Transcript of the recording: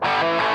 Bye.